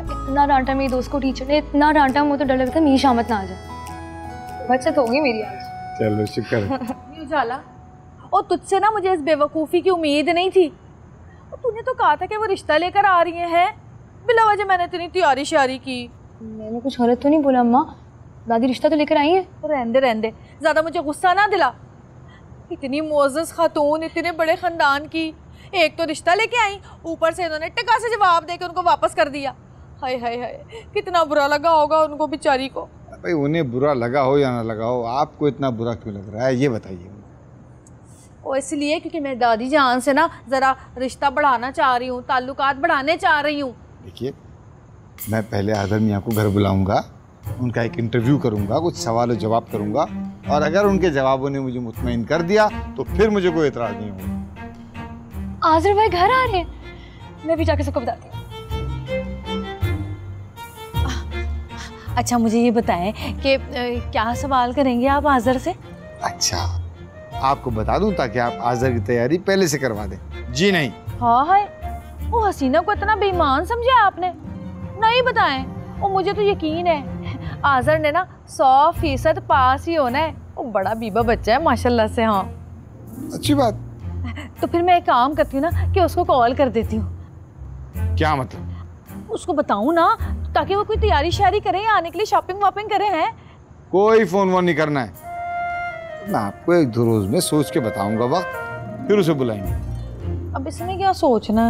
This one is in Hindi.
इतना डांटा मेरी दोस्त को टीचर ने इतना डांटा मुझे तो डर लगता मेरी शामत ना आ जाए। बचत होगी मेरी आज। चलो शुक्र। उजाला। और तुझसे ना मुझे इस बेवकूफ़ी की उम्मीद नहीं थी। और तूने तो कहा था कि वो रिश्ता लेकर आ रही हैं। बिला वजह मैंने इतनी तैयारी श्यारी की। मैंने कुछ गलत तो नहीं बोला अम्मा। दादी रिश्ता तो लेकर आई है। तो रहंदे रहंदे। ज़्यादा मुझे गुस्सा ना दिला। इतनी मोजस खातून इतने बड़े ख़ानदान की। एक तो रिश्ता लेके आई ऊपर से इन्होंने टका से जवाब दे के उनको वापस कर दिया। हाय हाय हाय। कितना बुरा लगा होगा उनको बेचारी को। भाई उन्हें बुरा लगा हो या ना लगा हो आपको इतना बुरा क्यों लग रहा है? ये बताइए वो इसलिए क्योंकि मैं दादी जान से ना ज़रा रिश्ता बढ़ाना चाह रही हूँ ताल्लुकात बढ़ाने चाह रही हूँ। देखिए मैं पहले आदर मियाँ को घर बुलाऊँगा उनका एक इंटरव्यू करूँगा कुछ सवाल और जवाब करूँगा और अगर उनके जवाबों ने मुझे मुतमिन कर दिया तो फिर मुझे कोई एतराज़ नहीं होगा। आजर भाई घर आ रहे हैं। मैं भी जाके सबको बताती हूँ। अच्छा मुझे ये बताएँ कि क्या सवाल करेंगे आप आज़र से? अच्छा आपको बता दूँ ताकि आप आज़र की तैयारी पहले से करवा दें। जी नहीं। हाँ है वो हसीना को इतना बेईमान समझा आपने। नहीं बताएँ वो मुझे तो यकीन है आज़र ने ना सौ फ़ीसद पास ही होना है। वो बड़ा बीबा बच्चा है माशाल्लाह से हाँ। अच्छी बात। तो फिर मैं एक काम करती हूँ ना कि उसको कॉल कर देती हूँ। क्या मतलब? उसको बताऊँ ना ताकि वो कोई तैयारी शयारी करें या आने के लिए शॉपिंग वॉपिंग करें हैं? कोई फ़ोन वोन नहीं करना है। मैं आपको एक दो रोज़ में सोच के बताऊँगा वक्त। फिर उसे बुलाएँगे। अब इसमें क्या सोचना है?